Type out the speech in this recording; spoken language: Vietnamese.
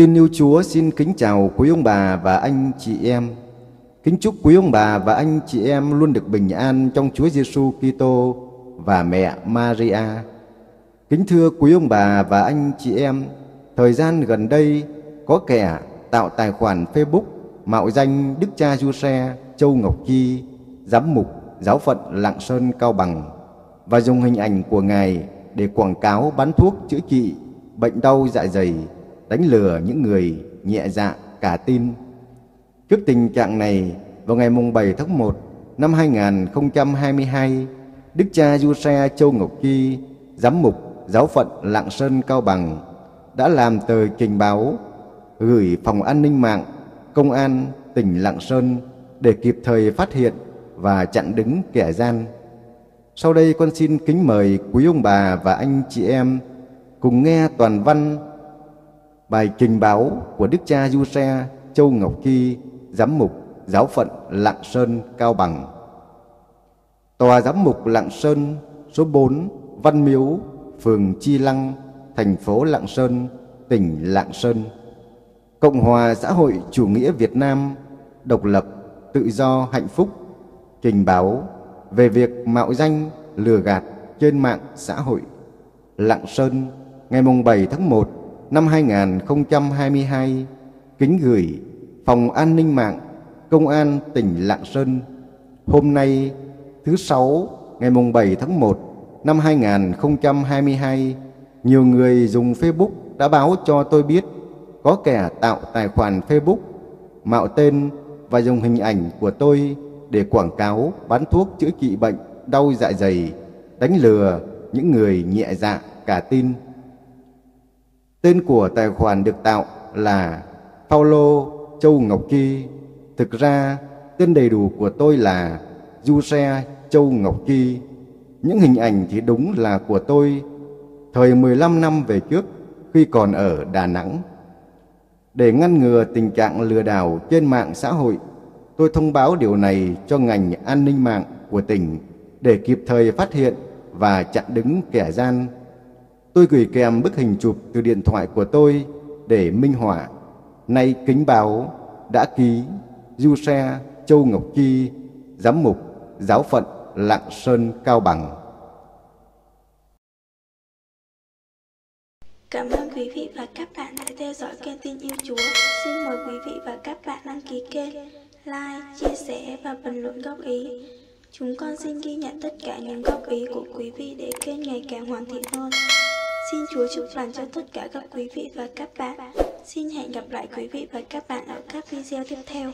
Tin yêu Chúa xin kính chào quý ông bà và anh chị em. Kính chúc quý ông bà và anh chị em luôn được bình an trong Chúa Giêsu Kitô và mẹ Maria. Kính thưa quý ông bà và anh chị em, thời gian gần đây có kẻ tạo tài khoản Facebook mạo danh Đức Cha Du Xe Châu Ngọc Chi, giám mục giáo phận Lạng Sơn Cao Bằng và dùng hình ảnh của ngài để quảng cáo bán thuốc chữa trị bệnh đau dạ dày, đánh lừa những người nhẹ dạ cả tin. Trước tình trạng này, vào ngày 7 tháng 1 năm 2022, Đức cha Du Xe Châu Ngọc Chi, giám mục giáo phận Lạng Sơn Cao Bằng đã làm tờ trình báo gửi phòng an ninh mạng công an tỉnh Lạng Sơn để kịp thời phát hiện và chặn đứng kẻ gian. Sau đây con xin kính mời quý ông bà và anh chị em cùng nghe toàn văn bài trình báo của Đức cha Du Xe Châu Ngọc khi giám mục giáo phận Lạng Sơn Cao Bằng. Tòa giám mục Lạng Sơn số 4 Văn Miếu, phường Chi Lăng, thành phố Lạng Sơn, tỉnh Lạng Sơn. Cộng hòa xã hội chủ nghĩa Việt Nam, độc lập, tự do, hạnh phúc, trình báo về việc mạo danh lừa gạt trên mạng xã hội. Lạng Sơn, ngày 7 tháng 1 năm 2022, kính gửi Phòng An ninh mạng Công an tỉnh Lạng Sơn hôm nay thứ Sáu ngày 7 tháng 1 năm 2022, nhiều người dùng Facebook đã báo cho tôi biết có kẻ tạo tài khoản Facebook mạo tên và dùng hình ảnh của tôi để quảng cáo bán thuốc chữa trị bệnh đau dạ dày, đánh lừa những người nhẹ dạ cả tin. Tên của tài khoản được tạo là Paulo Châu Ngọc Kỳ. Thực ra, tên đầy đủ của tôi là Giuse Châu Ngọc Kỳ. Những hình ảnh thì đúng là của tôi thời 15 năm về trước khi còn ở Đà Nẵng. Để ngăn ngừa tình trạng lừa đảo trên mạng xã hội, tôi thông báo điều này cho ngành an ninh mạng của tỉnh để kịp thời phát hiện và chặn đứng kẻ gian. Tôi gửi kèm bức hình chụp từ điện thoại của tôi để minh họa. Nay kính báo đã ký Du Xe Châu Ngọc Chi, giám mục giáo phận Lạng Sơn Cao Bằng. Cảm ơn quý vị và các bạn đã theo dõi kênh tin yêu Chúa. Xin mời quý vị và các bạn đăng ký kênh, like, chia sẻ và bình luận góp ý. Chúng con xin ghi nhận tất cả những góp ý của quý vị để kênh ngày càng hoàn thiện hơn. Xin Chúa chúc lành cho tất cả các quý vị và các bạn. Xin hẹn gặp lại quý vị và các bạn ở các video tiếp theo.